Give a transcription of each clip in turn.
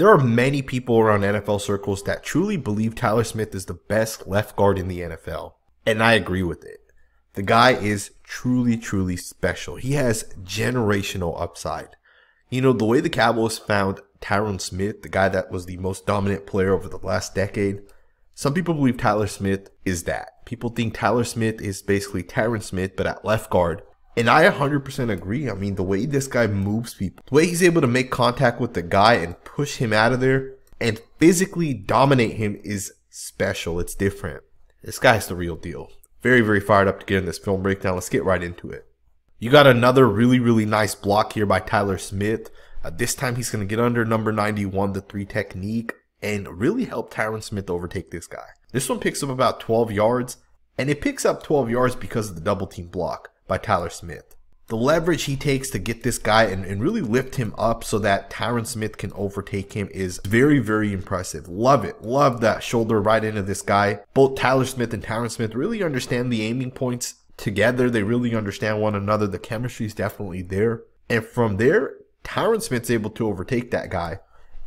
There are many people around NFL circles that truly believe Tyler Smith is the best left guard in the NFL. And I agree with it. The guy is truly, truly special. He has generational upside. You know, the way the Cowboys found Tyron Smith, the guy that was the most dominant player over the last decade, some people believe Tyler Smith is that. People think Tyler Smith is basically Tyron Smith, but at left guard. And I 100% agree. I mean, the way this guy moves people, the way he's able to make contact with the guy and push him out of there and physically dominate him is special. It's different. This guy's the real deal. Very, very fired up to get in this film breakdown. Let's get right into it. You got another really, really nice block here by Tyler Smith. Uh, this time he's going to get under number 91, the three technique, and really help Tyron Smith overtake this guy. This one picks up about 12 yards, and it picks up 12 yards because of the double team block by Tyler Smith. The leverage he takes to get this guy and, and really lift him up so that Tyron Smith can overtake him is very, very impressive. Love it. Love that shoulder right into this guy. Both Tyler Smith and Tyron Smith really understand the aiming points together. They really understand one another. The chemistry is definitely there. And from there, Tyron Smith's able to overtake that guy.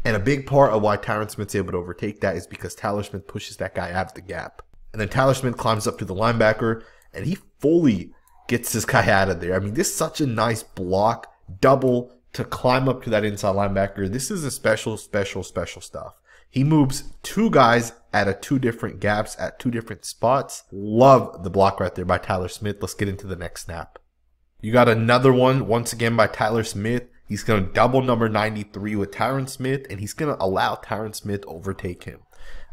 And a big part of why Tyron Smith's able to overtake that is because Tyler Smith pushes that guy out of the gap. And then Tyler Smith climbs up to the linebacker and he fully gets this guy out of there. I mean, this is such a nice block, double to climb up to that inside linebacker. This is a special, special, special stuff. He moves two guys at a two different gaps at two different spots. Love the block right there by Tyler Smith. Let's get into the next snap. You got another one once again by Tyler Smith. He's going to double number 93 with Tyron Smith, and he's going to allow Tyron Smith overtake him.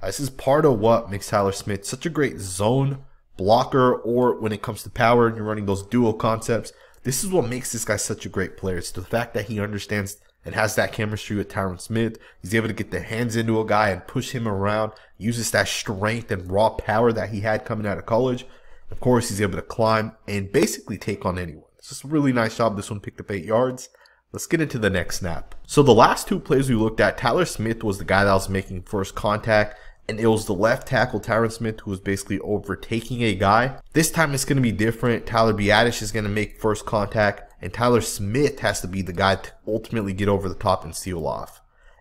Uh, this is part of what makes Tyler Smith such a great zone blocker, or when it comes to power and you're running those duo concepts. This is what makes this guy such a great player. It's the fact that he understands and has that chemistry with Tyron Smith. He's able to get the hands into a guy and push him around, uses that strength and raw power that he had coming out of college. Of course, he's able to climb and basically take on anyone. It's just a really nice job. This one picked up eight yards. Let's get into the next snap. So the last two plays we looked at, Tyler Smith was the guy that was making first contact and it was the left tackle Tyron Smith who was basically overtaking a guy. This time it's going to be different. Tyler Biadasz is going to make first contact, and Tyler Smith has to be the guy to ultimately get over the top and seal off.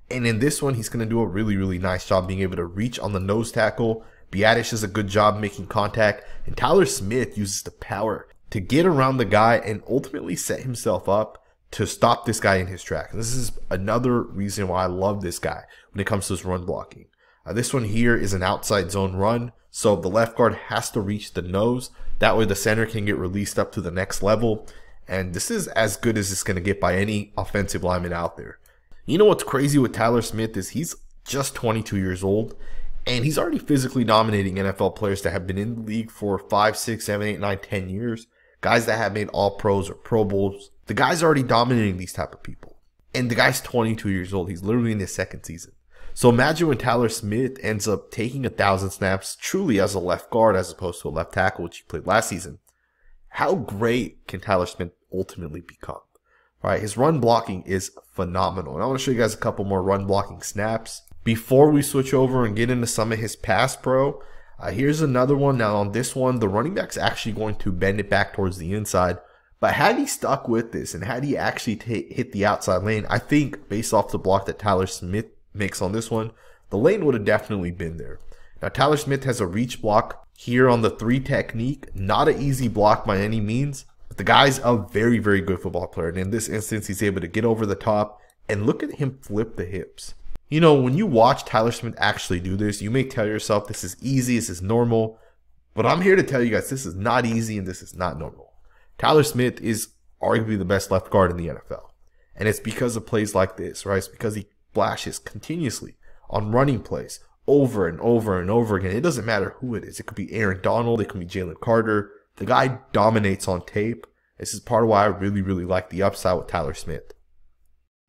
And in this one, he's going to do a really, really nice job being able to reach on the nose tackle. Biadasz does a good job making contact, and Tyler Smith uses the power to get around the guy and ultimately set himself up to stop this guy in his track. And this is another reason why I love this guy when it comes to his run blocking. Uh, this one here is an outside zone run. So the left guard has to reach the nose. That way the center can get released up to the next level. And this is as good as it's going to get by any offensive lineman out there. You know what's crazy with Tyler Smith is he's just 22 years old. And he's already physically dominating NFL players that have been in the league for 5, 6, 7, 8, 9, 10 years. Guys that have made all pros or pro bowls. The guy's already dominating these type of people. And the guy's 22 years old. He's literally in his second season. So imagine when Tyler Smith ends up taking a thousand snaps truly as a left guard as opposed to a left tackle, which he played last season. How great can Tyler Smith ultimately become? All right, his run blocking is phenomenal. And I want to show you guys a couple more run blocking snaps. Before we switch over and get into some of his pass pro, uh, here's another one. Now on this one, the running back's actually going to bend it back towards the inside. But had he stuck with this and had he actually hit the outside lane, I think based off the block that Tyler Smith makes on this one, the lane would have definitely been there. Now, Tyler Smith has a reach block here on the three technique. Not an easy block by any means, but the guy's a very, very good football player. And in this instance, he's able to get over the top and look at him flip the hips. You know, when you watch Tyler Smith actually do this, you may tell yourself this is easy, this is normal. But I'm here to tell you guys this is not easy and this is not normal. Tyler Smith is arguably the best left guard in the NFL. And it's because of plays like this, right? It's because he splashes continuously on running plays over and over and over again. It doesn't matter who it is. It could be Aaron Donald. It could be Jalen Carter. The guy dominates on tape. This is part of why I really, really like the upside with Tyler Smith.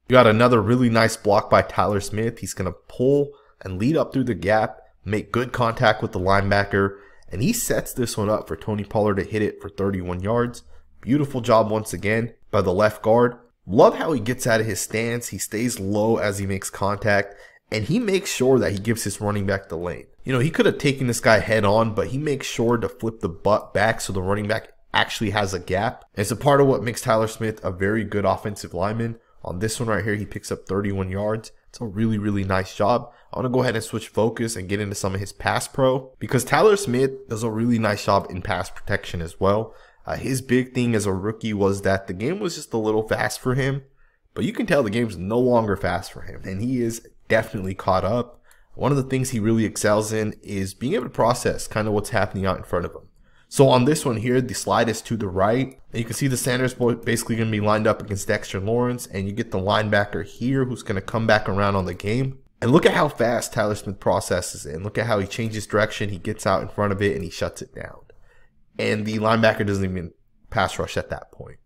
You got another really nice block by Tyler Smith. He's going to pull and lead up through the gap, make good contact with the linebacker, and he sets this one up for Tony Pollard to hit it for 31 yards. Beautiful job once again by the left guard. Love how he gets out of his stance. He stays low as he makes contact, and he makes sure that he gives his running back the lane. You know, he could have taken this guy head on, but he makes sure to flip the butt back so the running back actually has a gap. And it's a part of what makes Tyler Smith a very good offensive lineman. On this one right here, he picks up 31 yards. It's a really, really nice job. I want to go ahead and switch focus and get into some of his pass pro because Tyler Smith does a really nice job in pass protection as well. Uh, his big thing as a rookie was that the game was just a little fast for him, but you can tell the game's no longer fast for him, and he is definitely caught up. One of the things he really excels in is being able to process kind of what's happening out in front of him. So on this one here, the slide is to the right. And you can see the Sanders boy basically going to be lined up against Dexter Lawrence. And you get the linebacker here who's going to come back around on the game. And look at how fast Tyler Smith processes it. And look at how he changes direction. He gets out in front of it and he shuts it down. And the linebacker doesn't even pass rush at that point.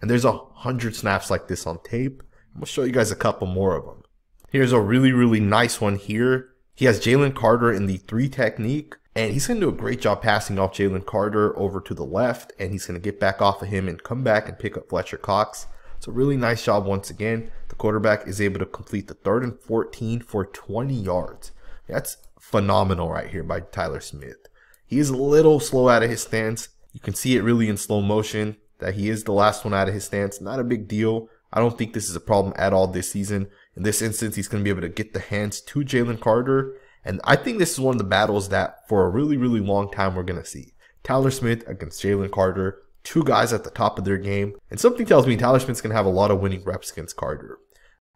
And there's a hundred snaps like this on tape. I'm to show you guys a couple more of them. Here's a really, really nice one here. He has Jalen Carter in the three technique. And he's going to do a great job passing off Jalen Carter over to the left. And he's going to get back off of him and come back and pick up Fletcher Cox. It's a really nice job once again. The quarterback is able to complete the third and 14 for 20 yards. That's phenomenal right here by Tyler Smith. He is a little slow out of his stance. You can see it really in slow motion that he is the last one out of his stance. Not a big deal. I don't think this is a problem at all this season. In this instance, he's going to be able to get the hands to Jalen Carter and I think this is one of the battles that for a really, really long time we're going to see. Tyler Smith against Jalen Carter, two guys at the top of their game. And something tells me Tyler Smith's going to have a lot of winning reps against Carter.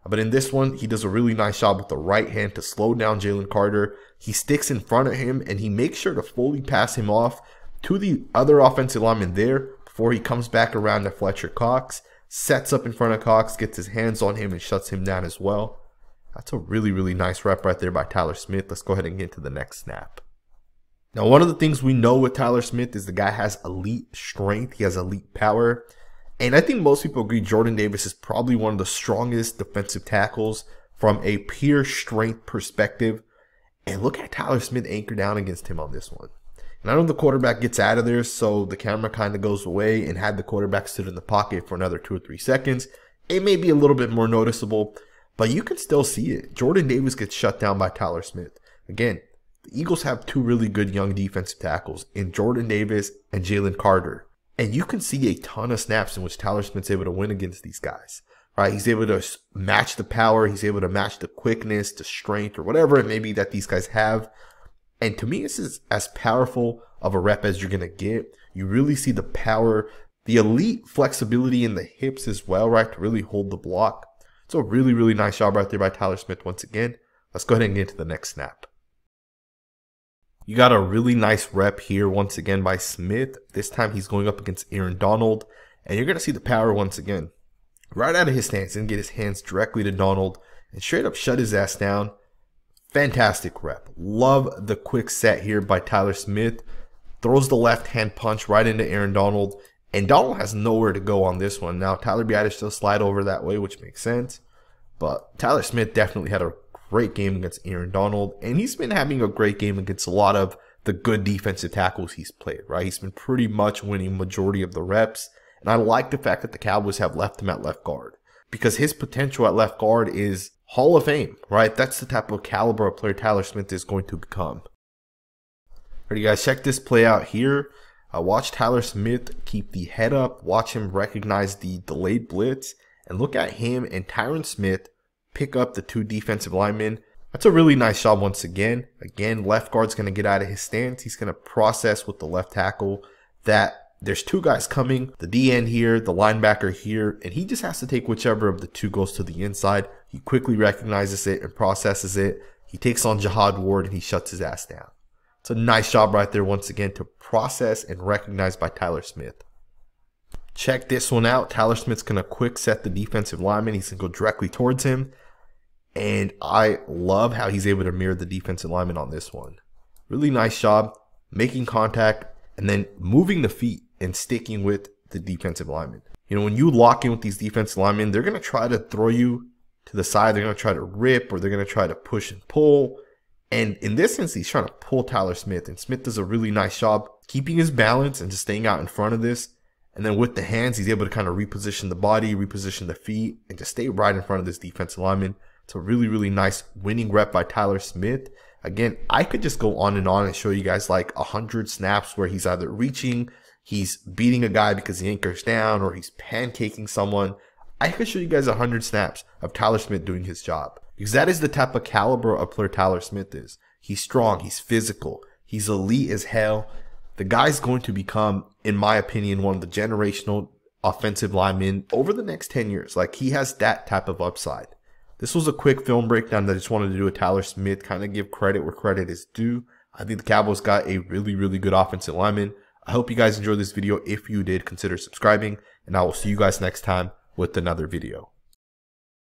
But in this one, he does a really nice job with the right hand to slow down Jalen Carter. He sticks in front of him and he makes sure to fully pass him off to the other offensive lineman there before he comes back around to Fletcher Cox, sets up in front of Cox, gets his hands on him and shuts him down as well. That's a really, really nice rep right there by Tyler Smith. Let's go ahead and get to the next snap. Now, one of the things we know with Tyler Smith is the guy has elite strength. He has elite power. And I think most people agree Jordan Davis is probably one of the strongest defensive tackles from a pure strength perspective. And look at Tyler Smith anchor down against him on this one. And I know the quarterback gets out of there, so the camera kind of goes away. And had the quarterback stood in the pocket for another two or three seconds, it may be a little bit more noticeable. But you can still see it. Jordan Davis gets shut down by Tyler Smith. Again, the Eagles have two really good young defensive tackles in Jordan Davis and Jalen Carter. And you can see a ton of snaps in which Tyler Smith's able to win against these guys. Right? He's able to match the power. He's able to match the quickness, the strength, or whatever it may be that these guys have. And to me, this is as powerful of a rep as you're going to get. You really see the power, the elite flexibility in the hips as well, right? To really hold the block. So really, really nice job right there by Tyler Smith once again. Let's go ahead and get to the next snap. You got a really nice rep here once again by Smith. This time he's going up against Aaron Donald. And you're going to see the power once again. Right out of his stance and get his hands directly to Donald and straight up shut his ass down. Fantastic rep. Love the quick set here by Tyler Smith. Throws the left hand punch right into Aaron Donald and Donald has nowhere to go on this one. Now, Tyler Biadasz still slide over that way, which makes sense. But Tyler Smith definitely had a great game against Aaron Donald. And he's been having a great game against a lot of the good defensive tackles he's played, right? He's been pretty much winning majority of the reps. And I like the fact that the Cowboys have left him at left guard because his potential at left guard is Hall of Fame, right? That's the type of caliber of player Tyler Smith is going to become. Ready, guys? Check this play out here. Uh, watch Tyler Smith keep the head up, watch him recognize the delayed blitz, and look at him and Tyron Smith pick up the two defensive linemen. That's a really nice job once again. Again, left guard's going to get out of his stance. He's going to process with the left tackle that there's two guys coming, the DN here, the linebacker here, and he just has to take whichever of the two goes to the inside. He quickly recognizes it and processes it. He takes on Jihad Ward and he shuts his ass down. It's a nice job right there once again to process and recognize by Tyler Smith. Check this one out. Tyler Smith's going to quick set the defensive lineman. He's going to go directly towards him. And I love how he's able to mirror the defensive lineman on this one. Really nice job making contact and then moving the feet and sticking with the defensive lineman. You know, when you lock in with these defensive linemen, they're going to try to throw you to the side. They're going to try to rip or they're going to try to push and pull. And in this instance, he's trying to pull Tyler Smith, and Smith does a really nice job keeping his balance and just staying out in front of this. And then with the hands, he's able to kind of reposition the body, reposition the feet, and just stay right in front of this defensive lineman. It's a really, really nice winning rep by Tyler Smith. Again, I could just go on and on and show you guys like a hundred snaps where he's either reaching, he's beating a guy because he anchors down, or he's pancaking someone. I could show you guys a hundred snaps of Tyler Smith doing his job. Because that is the type of caliber of player Tyler Smith is. He's strong, he's physical, he's elite as hell. The guy's going to become, in my opinion, one of the generational offensive linemen over the next 10 years. Like he has that type of upside. This was a quick film breakdown that I just wanted to do with Tyler Smith, kind of give credit where credit is due. I think the Cowboys got a really, really good offensive lineman. I hope you guys enjoyed this video. If you did, consider subscribing, and I will see you guys next time with another video.